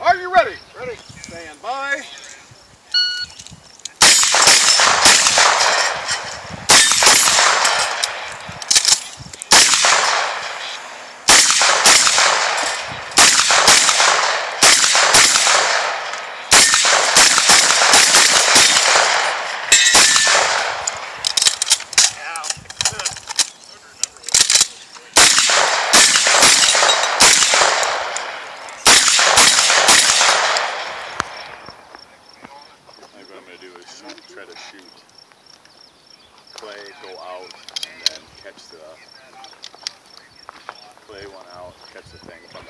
Are you ready? Ready. Stand by. Try to shoot. Clay, go out, and then catch the clay one out, catch the thing, come